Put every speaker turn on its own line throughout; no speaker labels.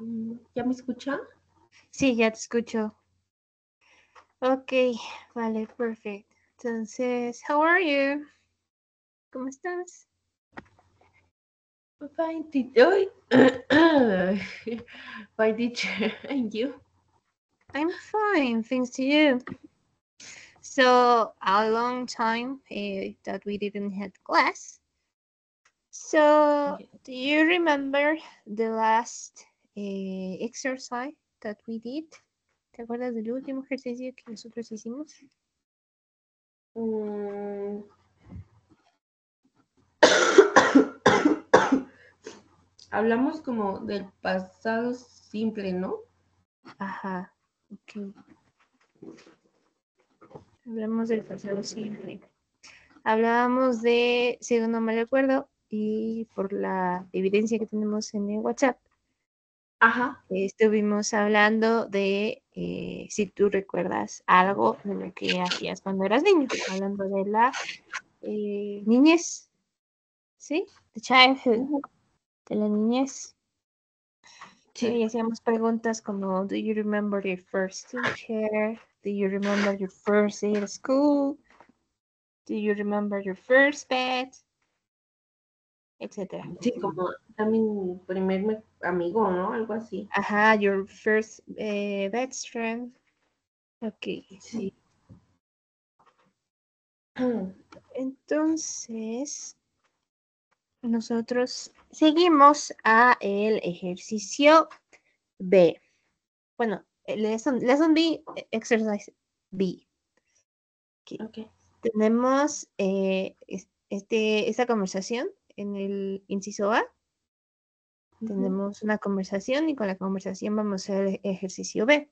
Mm, ¿Ya me escuchan?
Sí, ya te escucho. Ok, vale, perfecto. Entonces, how are you? ¿Cómo estás?
Fine, teacher. Fine, teacher. And you?
I'm fine, thanks to you. So, a long time uh, that we didn't have class. So, do you remember the last uh, exercise that we did? ¿Te acuerdas del último ejercicio que nosotros hicimos?
Mm. Hablamos como del pasado simple, ¿no?
Ajá, ok. Hablamos del pasado simple. Hablábamos de, si no me recuerdo, y por la evidencia que tenemos en el WhatsApp,
Ajá.
estuvimos hablando de eh, si tú recuerdas algo de lo que hacías cuando eras niño, hablando de la eh, niñez, ¿sí? The childhood, de la niñez.
Sí.
Y hacíamos preguntas como, do you remember your first teacher? Do you remember your first day at school? Do you remember your first pet? Etcétera.
Sí, como también primer me- amigo, ¿no? Algo así.
Ajá, your first eh, best friend. Ok.
Sí.
Entonces, nosotros seguimos a el ejercicio B. Bueno, lesson, lesson B, exercise B. Ok.
Ok.
Tenemos eh, es- este, esta conversación en el inciso A. Tenemos una conversación y con la conversación vamos a hacer el ejercicio B.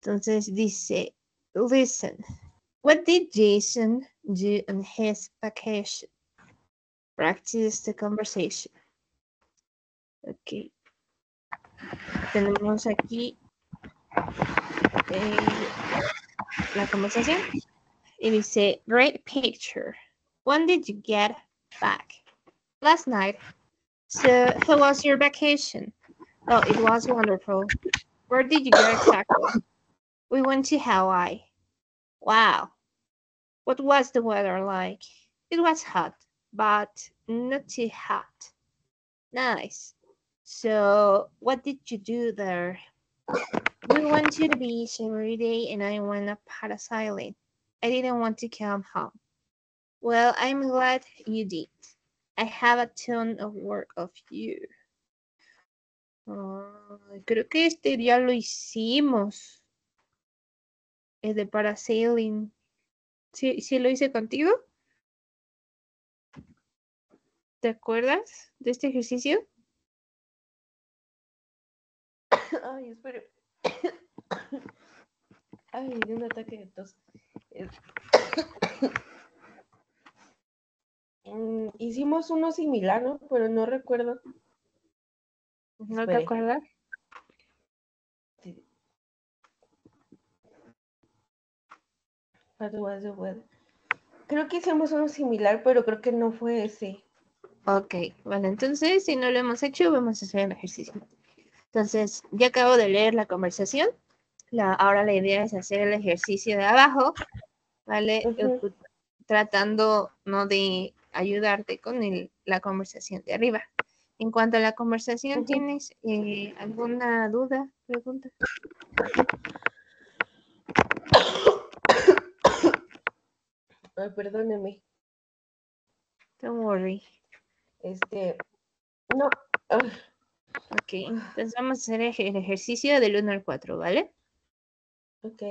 Entonces dice, listen, what did Jason do on his vacation? Practice the conversation. Ok. Tenemos aquí eh, la conversación y dice, great picture. When did you get back? Last night. So, how was your vacation? Oh, it was wonderful. Where did you go exactly? We went to Hawaii. Wow. What was the weather like? It was hot, but not too hot. Nice. So, what did you do there? We went to the beach every day and I went up parasailing. I didn't want to come home. Well, I'm glad you did. I have a ton of work of you. Creo que este ya lo hicimos. El de parasailing. ¿Sí, sí lo hice contigo? ¿Te acuerdas de este ejercicio?
Ay, espero. Ay, de un ataque de tos. Mm, Hicimos uno similar, ¿no? Pero no recuerdo.
¿No te acuerdas?
Creo que hicimos uno similar, pero creo que no fue ese.
Ok, bueno, entonces si no lo hemos hecho, vamos a hacer el ejercicio. Entonces, ya acabo de leer la conversación. La, ahora la idea es hacer el ejercicio de abajo, ¿vale? Tratando no de ayudarte con el- la conversación de arriba. En cuanto a la conversación. ¿tienes eh, alguna duda, pregunta?
Ay, perdóneme.
Don't worry.
Este. No. ah,
Ok, entonces vamos a hacer el ejercicio del 1 al 4, ¿vale?
ok.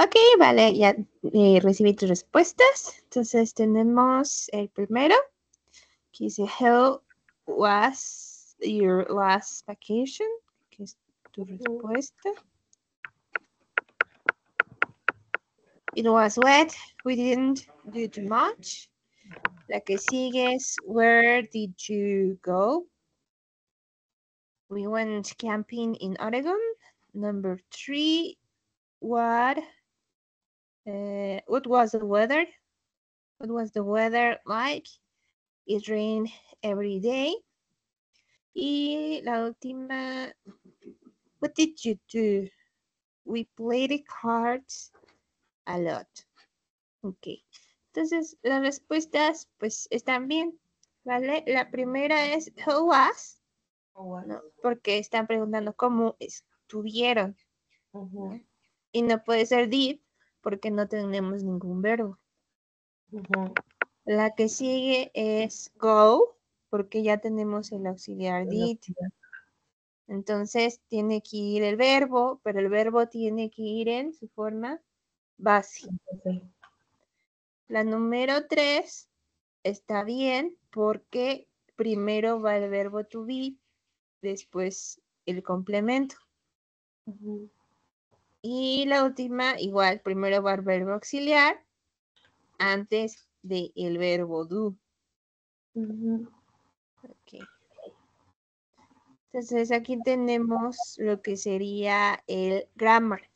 Ok, vale, ya eh, recibí tus respuestas. Entonces tenemos el primero, que dice, how was your last vacation? Que es tu respuesta. It was wet. We didn't do too much. La que sigue es, where did you go? We went camping in Oregon. Number three, what uh, what was the weather? What was the weather like? It rained every day. Y la última, what did you do? We played cards a lot. Ok. Entonces, las respuestas, pues, están bien, ¿vale? La primera es, how was? No, porque están preguntando cómo estuvieron. Y no puede ser did porque no tenemos ningún verbo. La que sigue es go porque ya tenemos el auxiliar did. Entonces tiene que ir el verbo, pero el verbo tiene que ir en su forma básica.
Ok.
La número 3 está bien porque primero va el verbo to be, después el complemento. Y la última, igual, primero va el verbo auxiliar antes del el verbo do.
ujú.
Ok. Entonces aquí tenemos lo que sería el grammar.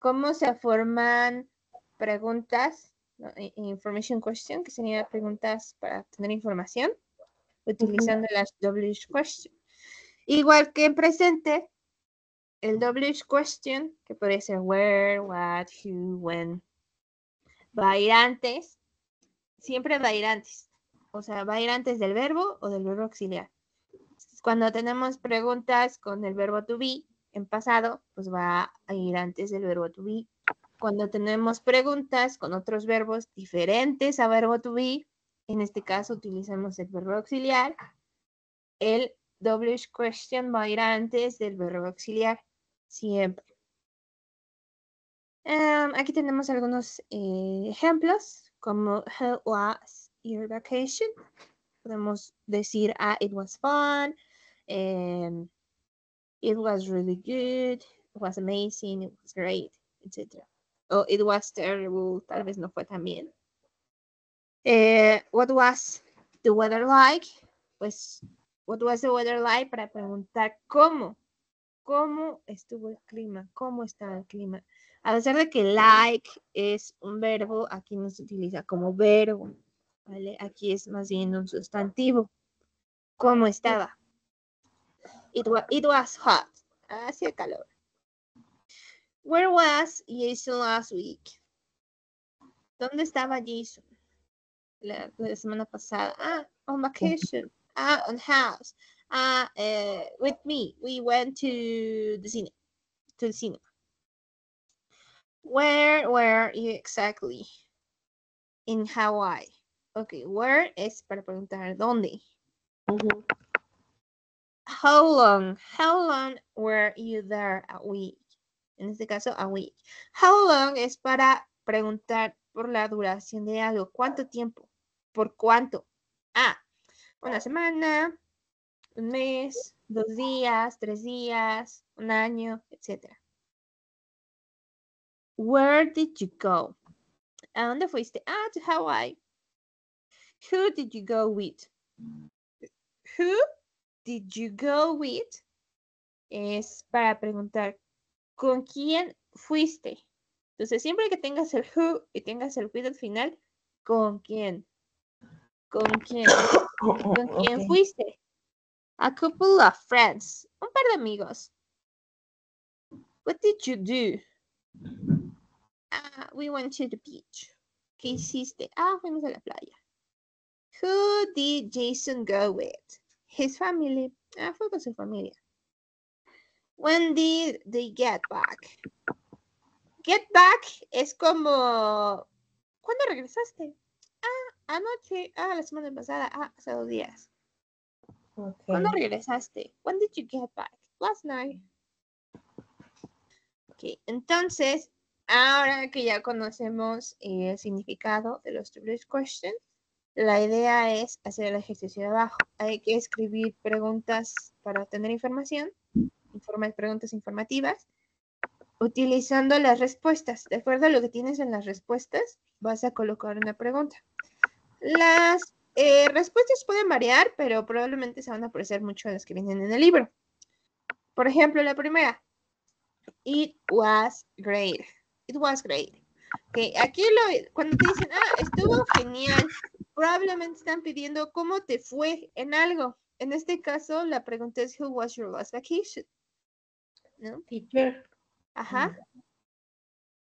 ¿Cómo se forman preguntas? ¿no? I- Information question, que serían preguntas para tener información, utilizando las WH question. Igual que en presente, el WH question, que puede ser where, what, who, when, va a ir antes, siempre va a ir antes. O sea, va a ir antes del verbo o del verbo auxiliar. Cuando tenemos preguntas con el verbo to be en pasado, pues va a ir antes del verbo to be. Cuando tenemos preguntas con otros verbos diferentes a verbo to be, en este caso utilizamos el verbo auxiliar, el WH question va a ir antes del verbo auxiliar, siempre. Em, aquí tenemos algunos eh, ejemplos, como How was your vacation? Podemos decir, ah, it was fun, em, it was really good, it was amazing, it was great, etc. O it was terrible, tal vez no fue tan bien. Eh, what was the weather like? Pues, what was the weather like? Para preguntar cómo, cómo estuvo el clima, cómo estaba el clima. A pesar de que like es un verbo, aquí no se utiliza como verbo, ¿vale? Aquí es más bien un sustantivo. ¿Cómo estaba? It was, hot. Hacía calor. Where was Jason last week? ¿Dónde estaba Jason? La, la semana pasada. Ah, on vacation. Ah, on house. Ah, eh, with me. We went to the cine. To the cinema. Where were you exactly? In Hawaii. Okay, where es para preguntar dónde. How long? How long were you there a week? En este caso, a week. How long es para preguntar por la duración de algo. ¿Cuánto tiempo? ¿Por cuánto? Ah, una semana, un mes, dos días, tres días, un año, etc. Where did you go? ¿A dónde fuiste? Ah, to Hawaii. Who did you go with? Who did you go with? Es para preguntar ¿con quién fuiste? Entonces, siempre que tengas el who y tengas el with al final, ¿con quién? ¿Con quién? ¿Con quién fuiste? A couple of friends. Un par de amigos. What did you do? Ah, we went to the beach. ¿Qué hiciste? Ah, fuimos a la playa. Who did Jason go with? His family. Ah, fue con su familia. When did they get back? Get back es como. ¿Cuándo regresaste? Ah, anoche. Ah, la semana pasada. Ah, hace dos días.
Ok.
¿Cuándo regresaste? When did you get back? Last night. Ok, entonces ahora que ya conocemos el significado de los trivial questions, la idea es hacer el ejercicio de abajo. Hay que escribir preguntas para obtener información, informa- preguntas informativas, utilizando las respuestas. De acuerdo a lo que tienes en las respuestas, vas a colocar una pregunta. Las eh, respuestas pueden variar, pero probablemente se van a parecer mucho a las que vienen en el libro. Por ejemplo, la primera. It was great. It was great. Ok, aquí lo, cuando te dicen, ah, estuvo genial, probablemente están pidiendo cómo te fue en algo. En este caso, la pregunta es, who was your last vacation? ¿No?
Teacher,
Ajá.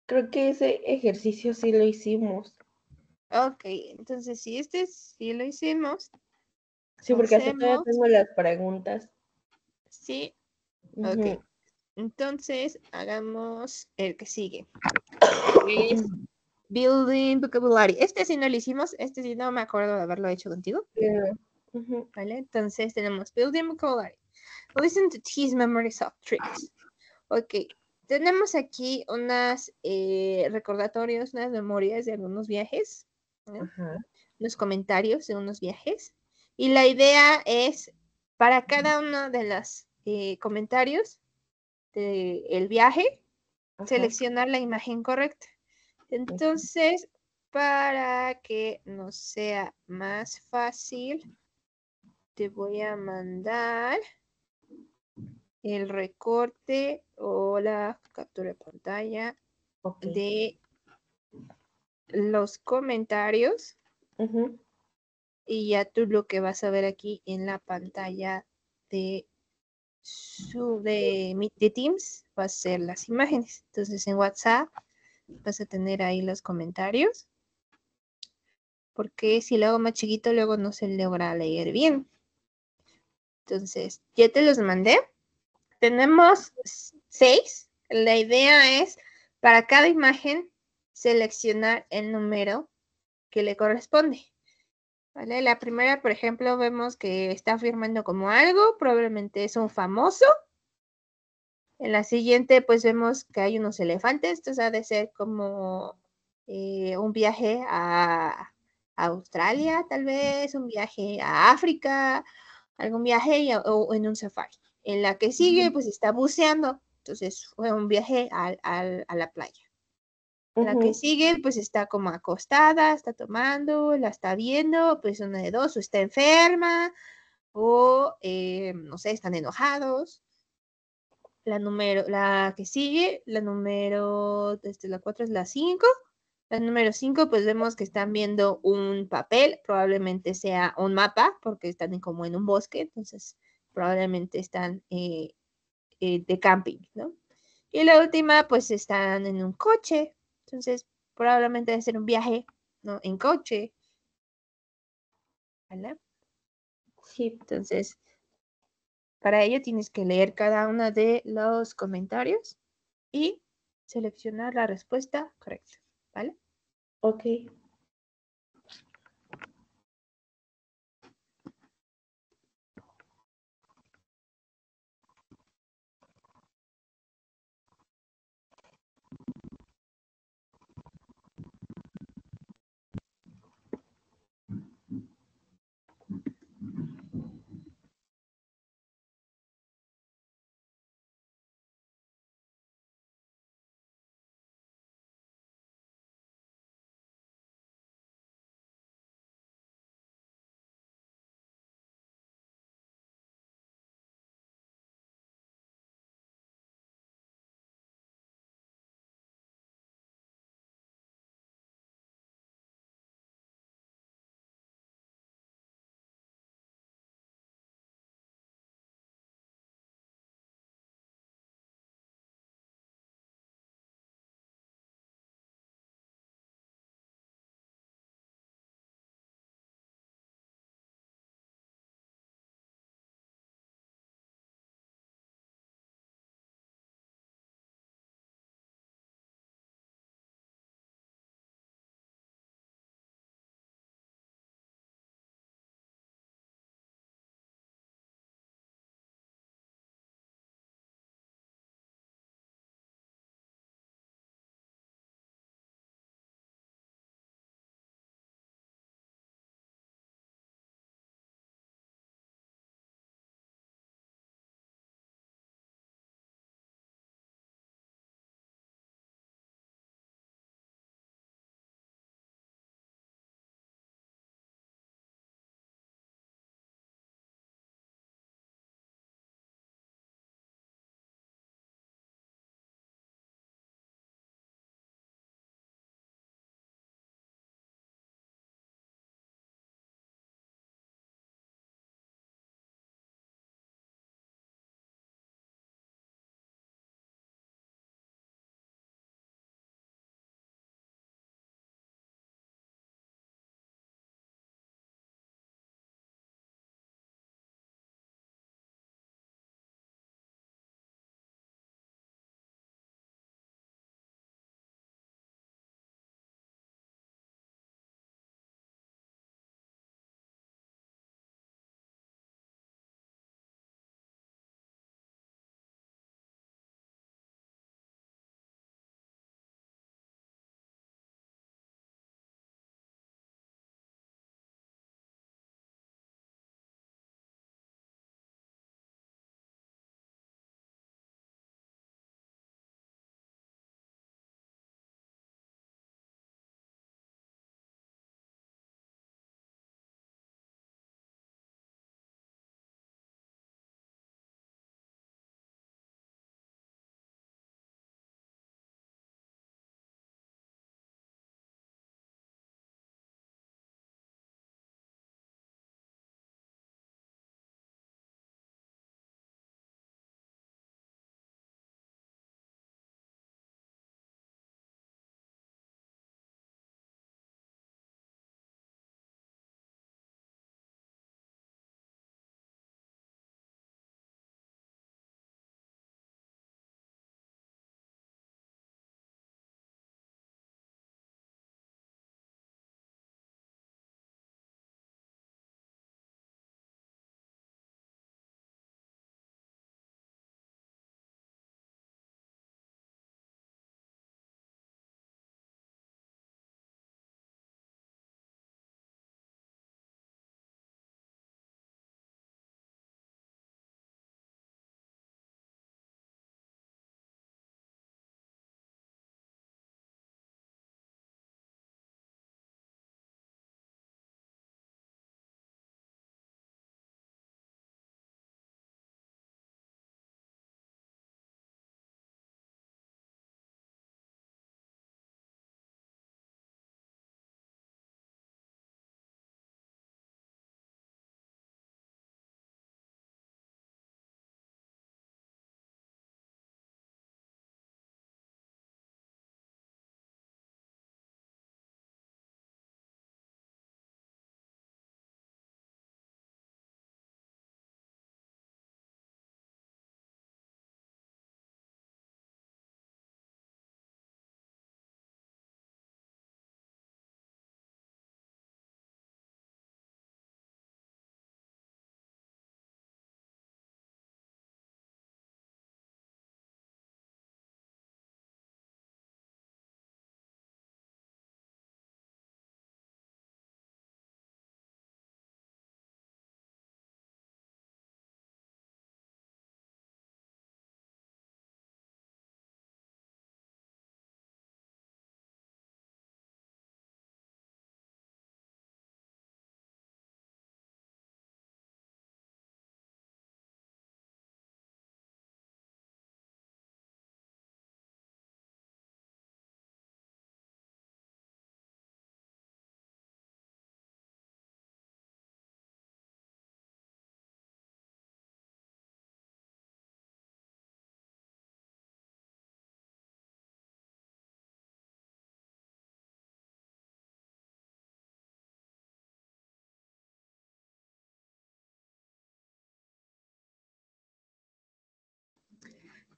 creo que ese ejercicio sí lo hicimos.
Ok, entonces si este sí lo hicimos,
Sí, porque hasta todavía tengo las preguntas.
sí,
Ujú.
ok. Entonces hagamos el que sigue. es Building vocabulary. Este sí no lo hicimos, este sí no me acuerdo de haberlo hecho contigo. ¿vale? Entonces tenemos building vocabulary. Listen to these memory soft tricks. Ok, tenemos aquí unas eh, recordatorios, unas memorias de algunos viajes. ¿No?
Ajá.
los comentarios de unos viajes. Y la idea es, para cada uno de los eh, comentarios del viaje,
Ajá.
seleccionar la imagen correcta. Entonces, para que nos sea más fácil, te voy a mandar el recorte o la captura de pantalla de los comentarios y ya tú lo que vas a ver aquí en la pantalla de su de, de Teams va a ser las imágenes. Entonces en WhatsApp vas a tener ahí los comentarios. Porque si lo hago más chiquito, luego no se logra leer bien. Entonces, ya te los mandé. Tenemos seis. La idea es para cada imagen seleccionar el número que le corresponde. ¿Vale? La primera, por ejemplo, vemos que está firmando como algo, probablemente es un famoso. En la siguiente, pues vemos que hay unos elefantes, entonces ha de ser como eh, un viaje a, Australia, tal vez, un viaje a África, algún viaje y o en un safari. En la que sigue, pues está buceando, entonces fue un viaje a la playa. La que sigue, pues está como acostada, está tomando, la está viendo, pues una de dos, o está enferma, o eh, no sé, están enojados. La número, la que sigue, la número, desde la 4 es la 5. La número 5, pues vemos que están viendo un papel, probablemente sea un mapa, porque están en- como en un bosque, entonces probablemente están eh, eh, de camping, ¿no? Y la última, pues están en un coche, entonces probablemente debe ser un viaje, ¿no? En coche. ¿Vale?
Sí.
Entonces, para ello tienes que leer cada uno de los comentarios y seleccionar la respuesta correcta, ¿vale?
Ok.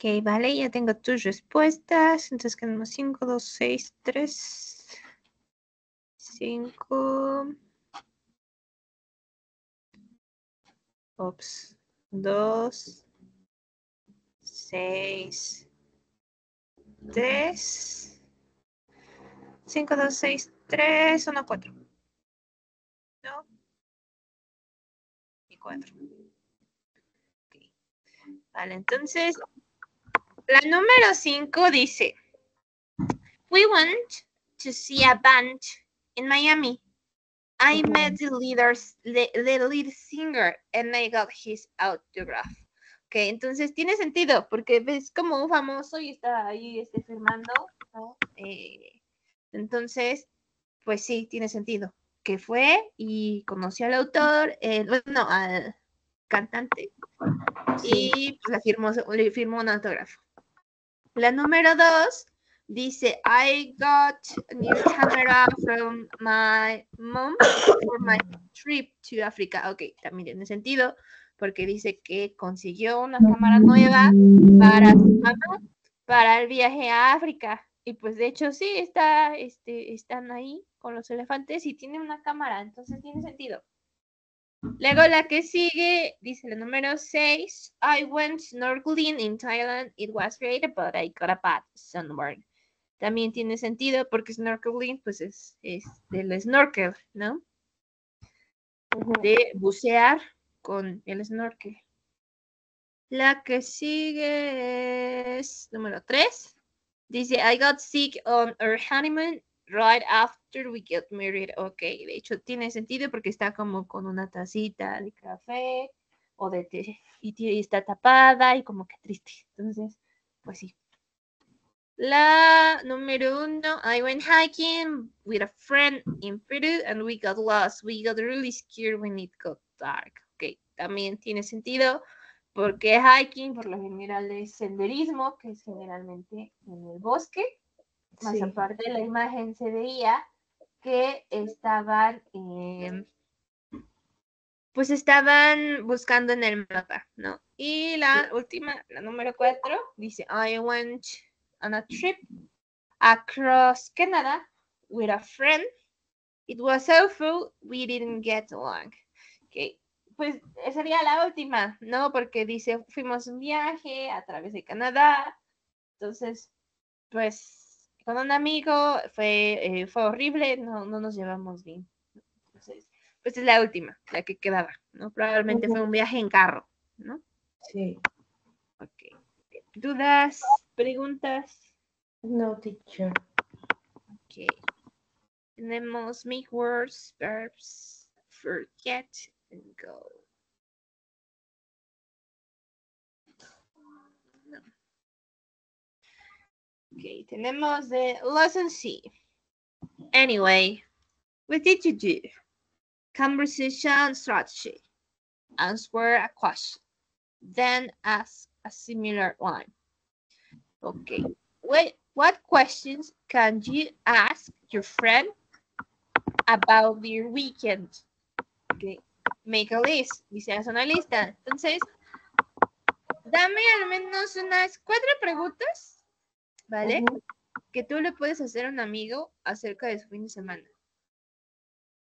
Ok, vale, ya tengo tus respuestas. Entonces quedamos 5, 2, 6, 3, 5. Ops. 2, 6, 3, 5, 2, 6, 3, 1, 4. No. Y 4. Ok. Vale, entonces, la número 5 dice, We went to see a band in Miami. I met the leaders, the, the lead singer and I got his autograph. Ok, entonces tiene sentido porque ves como un famoso y está ahí este, firmando, ¿no? Eh, entonces, pues sí, tiene sentido. Que fue y conoció al autor, eh, bueno, al cantante y pues, le firmó, le firmó un autógrafo. La número dos dice, I got a new camera from my mom for my trip to Africa. Ok, también tiene sentido porque dice que consiguió una cámara nueva para su mamá para el viaje a África. Y pues de hecho sí, está, este, están ahí con los elefantes y tiene una cámara, entonces tiene sentido. Luego la que sigue, dice la número 6, I went snorkeling in Thailand. It was great, but I got a bad sunburn. También tiene sentido porque snorkeling pues es, es del snorkel, ¿no? De bucear con el snorkel. La que sigue es número 3. Dice, I got sick on our honeymoon right after we get married. Ok, de hecho tiene sentido porque está como con una tacita de café o de té y está tapada y como que triste. Entonces, pues sí. La número uno, I went hiking with a friend in Peru and we got lost. We got really scared when it got dark. Ok, también tiene sentido porque hiking por lo general es senderismo, que es generalmente en el bosque. Más
Sí.
aparte la imagen se veía que estaban, pues estaban buscando en el mapa, ¿no? Y la última, la número cuatro, dice, I went on a trip across Canada with a friend. It was awful, we didn't get along. Ok, pues eh, sería la última, ¿no? Porque dice, fuimos un viaje a través de Canadá. Entonces, pues con un amigo fue, eh, fue horrible, no, no nos llevamos bien. Entonces, pues es la última, la que quedaba, ¿no? Probablemente fue un viaje en carro, ¿no?
Sí.
Ok. ¿Dudas? ¿Preguntas?
No, teacher.
Ok. Tenemos make words, verbs, forget, and go. Ok, tenemos de lesson C. Anyway, what did you do? Conversation strategy. Answer a question. Then ask a similar one. Okay. What, what questions can you ask your friend about their weekend? Okay. Make a list. Dice, haz una lista. Entonces, dame al menos unas cuatro preguntas, ¿vale?
Ujú.
que tú le puedes hacer a un amigo acerca de su fin de semana.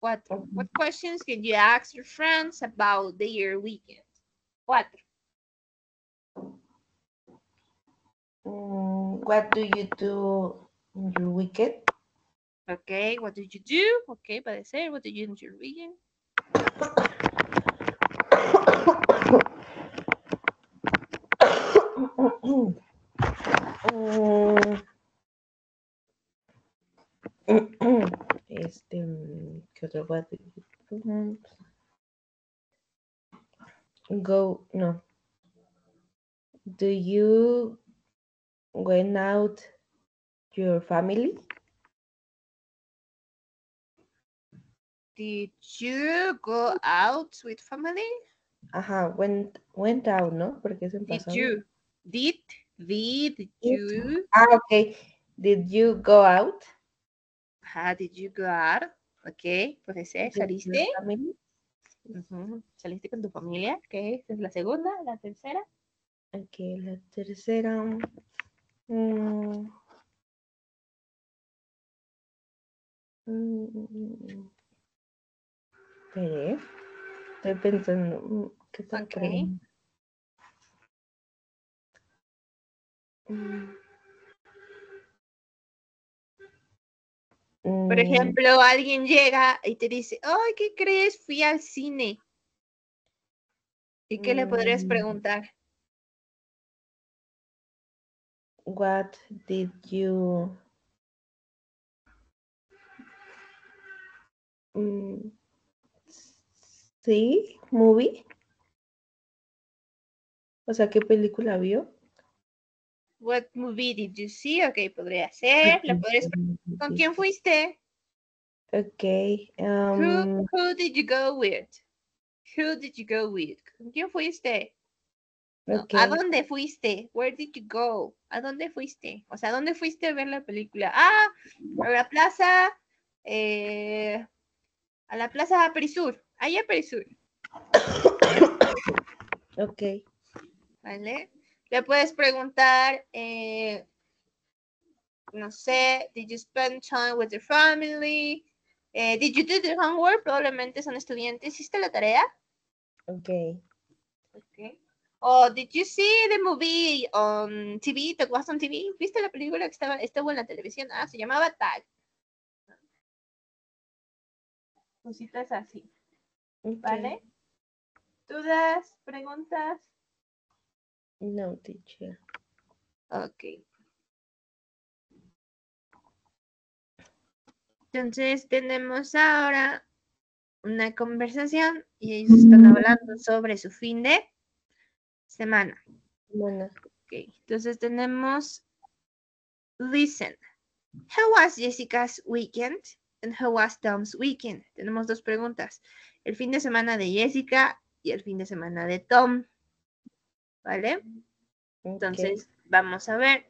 Cuatro.
Ujú.
What questions can you ask your friends about their weekend? Cuatro.
Mm, what do you do in your weekend?
Okay, what did you do? Okay, puede ser. What did you do in your weekend?
Este, ¿qué otro what do you do? Go, no. Do you went out your family?
Did you go out with family?
Ajá, went, went out, ¿no? Porque es en
Did you? Did? Did you?
Ah, ok. Did you go out?
Ajá, did you go out? Ok,
with your
¿Saliste?
family?
Ujú, ¿Saliste con tu familia? Ok, esa es la segunda. La tercera.
Aquí la tercera. Mm. Mm. Espere, Estoy pensando. mm, ¿Qué tal
Ok. Por
Mm,
ejemplo, alguien llega y te dice, ay, ¿qué crees? Fui al cine. ¿Y qué le podrías
Mm.
preguntar?
What did you mm, see movie? O sea, ¿qué película vio?
What movie did you see? Ok, podría ser. Le podrías ¿Con quién fuiste?
Okay.
Who,
Um,
who did you go with? Who did you go with? ¿Con quién fuiste? No, ¿A
okay.
dónde fuiste? Where did you go? ¿A dónde fuiste? O sea, ¿a dónde fuiste a ver la película? Ah, a la plaza, eh, a la plaza Perisur, allá Perisur,
Okay.
¿vale? Le puedes preguntar, eh, no sé, did you spend time with your family? Eh, did you do the homework? Probablemente son estudiantes. ¿Hiciste la tarea?
Okay.
Okay. O did you see the movie on TV? ¿Te watched on TV? ¿Viste la película que estaba estuvo en la televisión? Ah, se llamaba tal. Cositas así,
okay.
¿vale? ¿Dudas? ¿Preguntas?
No, teacher.
Ok. Entonces tenemos ahora una conversación y ellos están hablando sobre su fin de semana.
Bueno,
Ok, entonces tenemos listen. How was Jessica's weekend? And how was Tom's weekend? Tenemos dos preguntas. El fin de semana de Jessica y el fin de semana de Tom. ¿Vale?
okay.
Entonces, vamos a ver.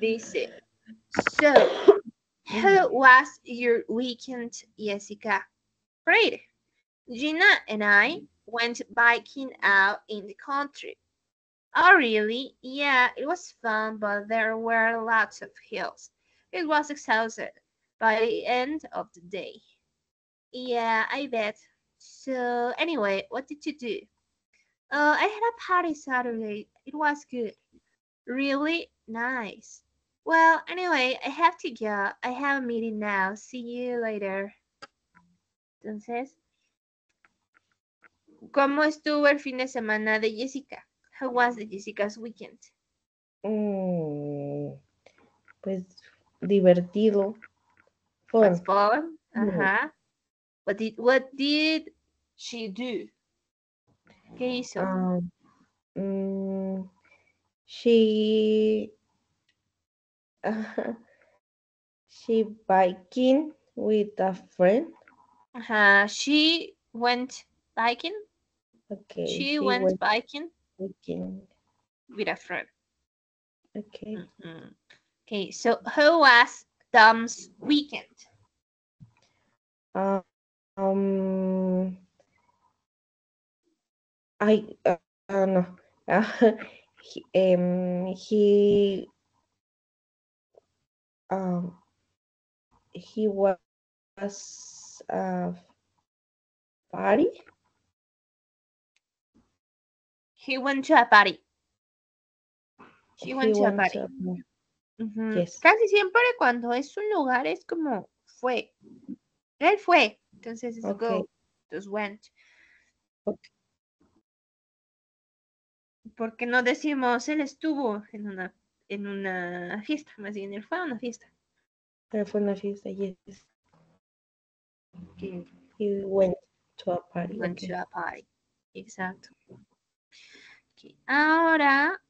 Dice, so, how was your weekend, Jessica? Great. Gina and I went biking out in the country. Oh, really? Yeah, it was fun, but there were lots of hills. It was exhausted by the end of the day. Yeah, I bet. So, anyway, what did you do? Uh, I had a party Saturday. It was good. Really nice. Well, anyway, I have to go. I have a meeting now. See you later. Entonces, ¿cómo estuvo el fin de semana de Jessica? How was the Jessica's weekend?
Mm, pues divertido.
Was
Fun.
fun?
Ujú.
Ajá. What did what did she do? ¿Qué hizo?
Um, mm, she she biking with a friend.
Ajá. She went biking.
Okay.
She, went, biking
biking.
with a friend.
Okay.
Mhm. Okay, so how was Tom's weekend?
Um, I uh, uh, no. he, um, he um he was uh party.
He went to a party. She
He
went to a
went
party.
to a party.
Ujú.
Yes.
Casi siempre cuando es un lugar es como fue. Él fue. Entonces es
Okay.
go. Entonces went.
Ok.
Porque no decimos él estuvo en una en una fiesta, más bien él fue a una fiesta.
Pero fue una fiesta. Yes. He went to a party.
went
okay.
to a party. Exacto. Ahora.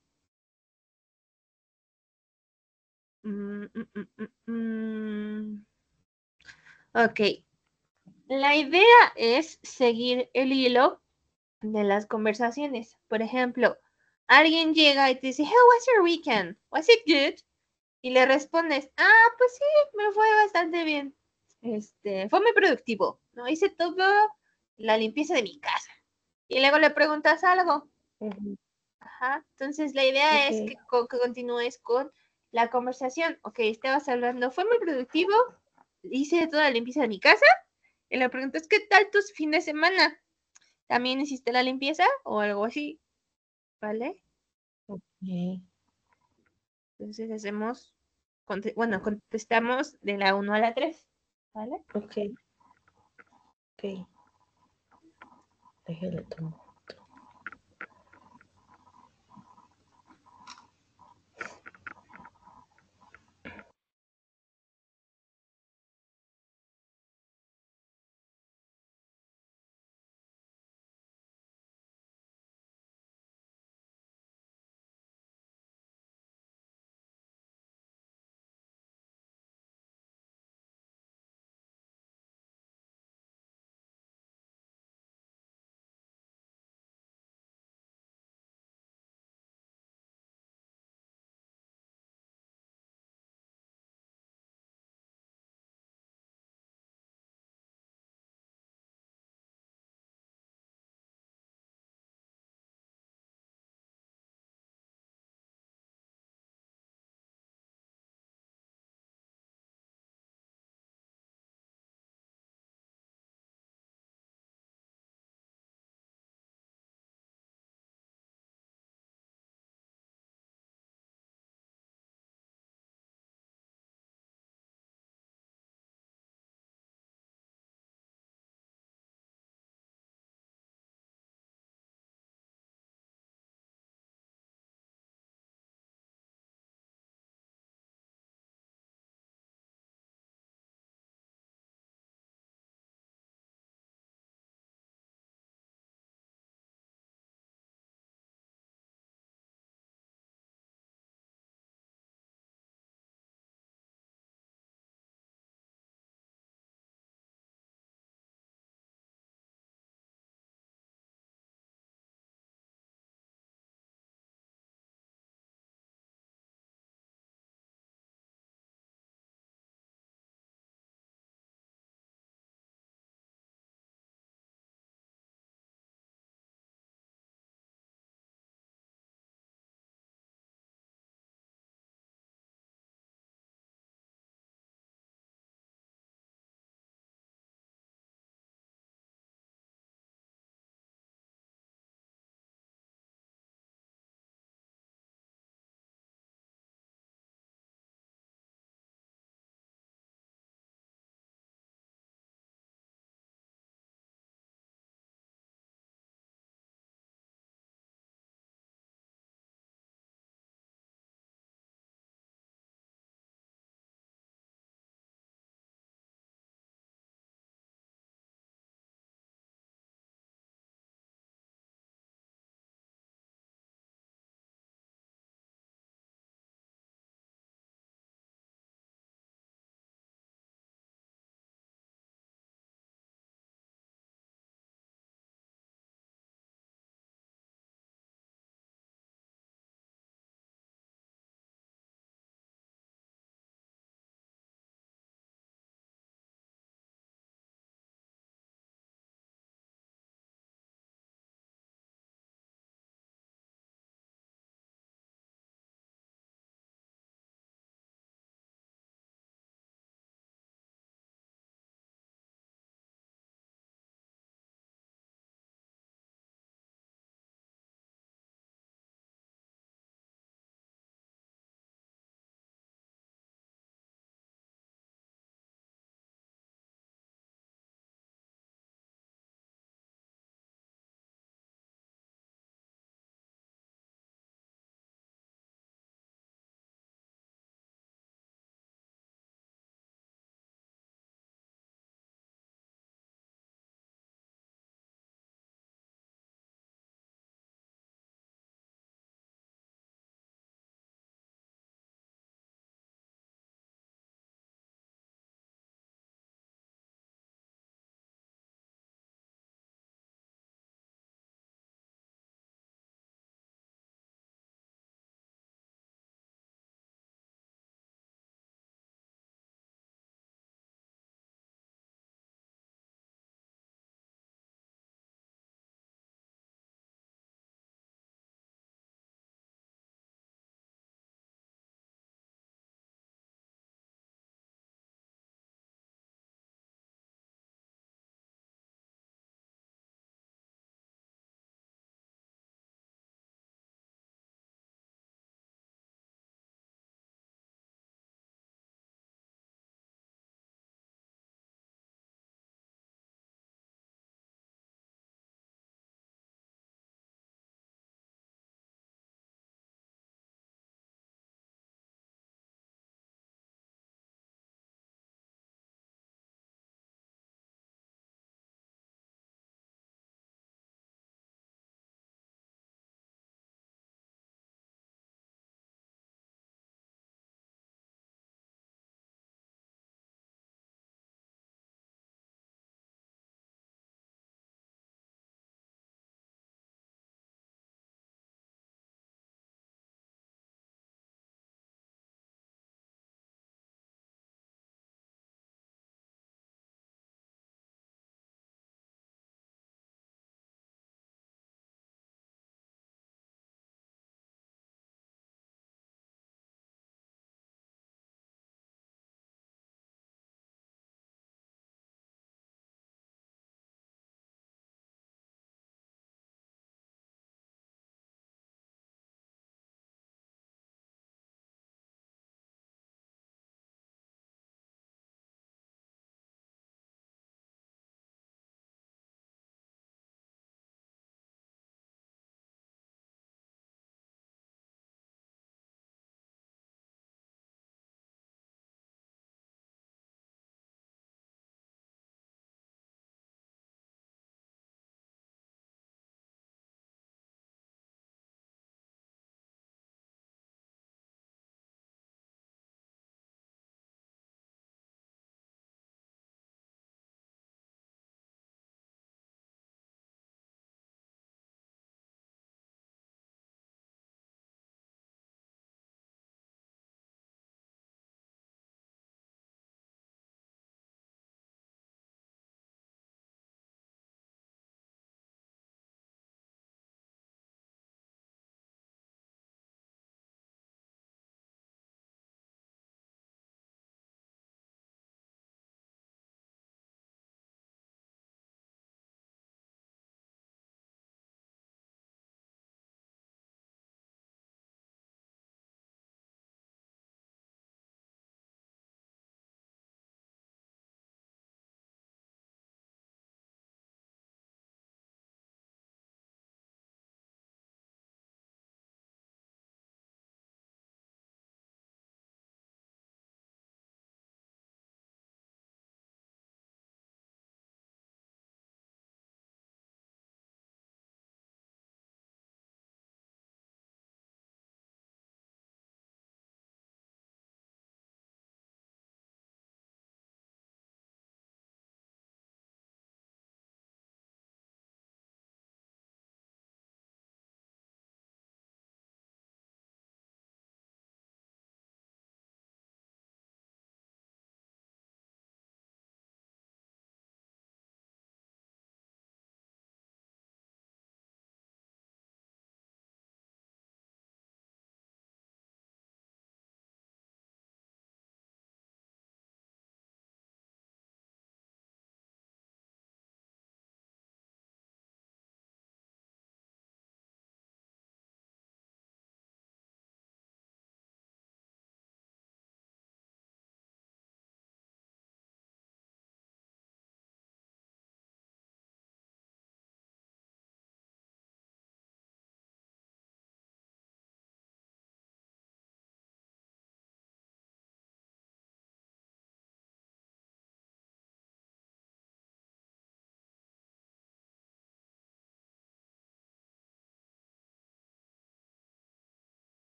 Mm, mm, mm, mm, mm. Ok. La idea es seguir el hilo de las conversaciones. Por ejemplo, alguien llega y te dice, Hey, was your weekend? Was it good? Y le respondes, ah, pues sí, me fue bastante bien. Este, fue muy productivo, ¿no? Hice todo la limpieza de mi casa. Y luego le preguntas algo. Ajá. Entonces la idea es que, continúes con la conversación. Ok, estabas hablando, fue muy productivo, hice toda la limpieza de mi casa. Y le preguntas, ¿qué tal tus fin de semana? ¿También hiciste la limpieza o algo así? ¿Vale?
Ok.
Entonces hacemos, bueno, contestamos de la 1 a la 3. ¿Vale?
Ok. Ok. Déjale tomar.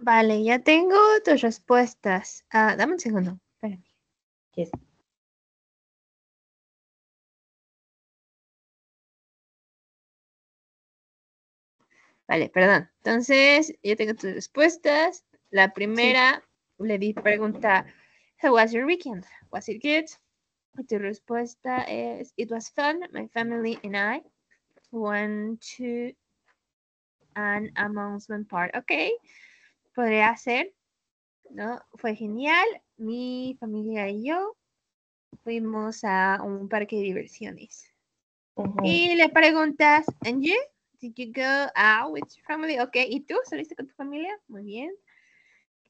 Vale, ya tengo tus respuestas. Ah, dame un segundo. Espérame.
Yes.
Vale, perdón. Entonces, yo tengo tus respuestas. La primera le di pregunta, How was your weekend? Was it good? Y tu respuesta es, It was fun. My family and I went to an amusement park. Ok, podría ser, ¿no? Fue genial. Mi familia y yo fuimos a un parque de diversiones. Y le preguntas, and you? Did you go out with your family? Ok, ¿y tú? ¿Saliste con tu familia? Muy bien.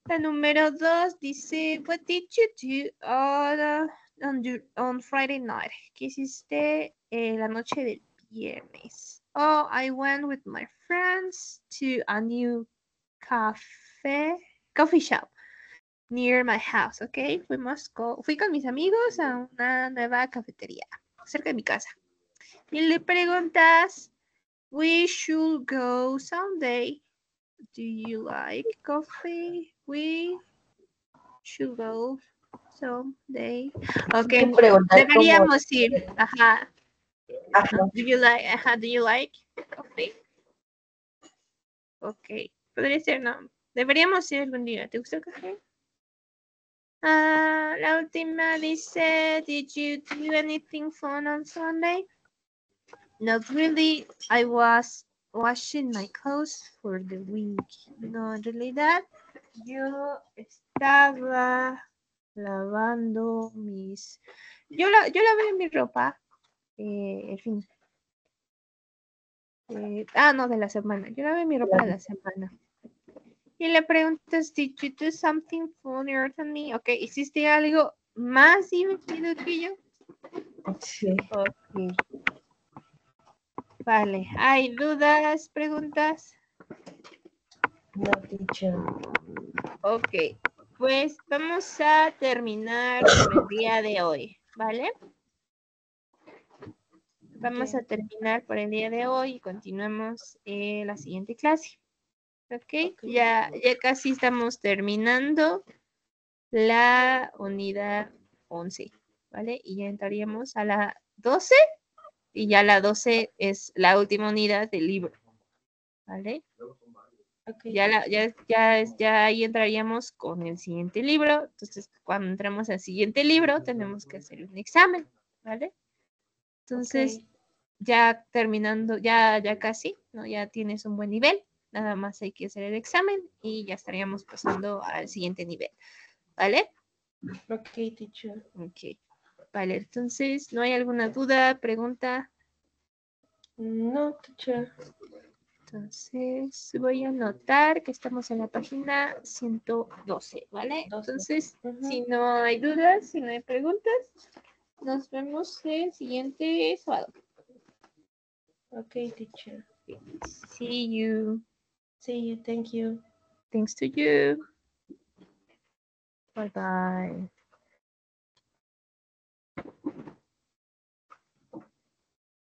La número dos dice, what did you do on, on, your- on Friday night? ¿Qué hiciste eh, la noche del viernes? Oh, I went with my friends to a new cafe, coffee shop near my house, ok? we Fuimos co- fui con mis amigos a una nueva cafetería cerca de mi casa. Y le preguntas, we should go someday. Do you like coffee? We should go someday. Ok,
que preguntar como-
deberíamos ir. Ajá.
Ajá.
Do you like, ajá, do you like coffee? Ok, podría ser, no. Deberíamos ir algún día. ¿Te gusta el café? Ah, la última dice, did you do anything fun on Sunday? Not really. I was washing my clothes for the week. No, en realidad yo estaba lavando mis... Yo, la, yo lavé mi ropa eh, el fin. eh, ah, no, de la semana. Yo lavé mi ropa de la semana. Y le preguntas, did you do something funnier than me? Ok, ¿hiciste algo más divertido que yo?
Sí.
Ok. Vale, ¿hay dudas, preguntas?
No, teacher.
Ok, pues vamos a terminar por el día de hoy, ¿vale? Vamos a terminar por el día de hoy y continuamos en la siguiente clase. Ok,
Ok.
Ya, ya casi estamos terminando la unidad 11, ¿vale? Y ya entraríamos a la 12 y ya la 12 es la última unidad del libro, ¿vale?
Ok.
ya, la- ya, ya, es- ya ahí entraríamos con el siguiente libro. Entonces, cuando entramos al siguiente libro, tenemos que hacer un examen, ¿vale? Entonces,
Ok.
Ya terminando, ya, ya casi, ¿no? Ya tienes un buen nivel. Nada más hay que hacer el examen y ya estaríamos pasando al siguiente nivel, ¿vale?
Ok, teacher.
Ok. Vale, entonces, ¿no hay alguna duda, pregunta?
No, teacher.
Entonces, voy a anotar que estamos en la página 112, ¿vale?
12.
Entonces, si no hay dudas, si no hay preguntas, nos vemos el siguiente sábado.
Ok, teacher.
See you.
See you. Thank you.
Thanks to you. Bye bye.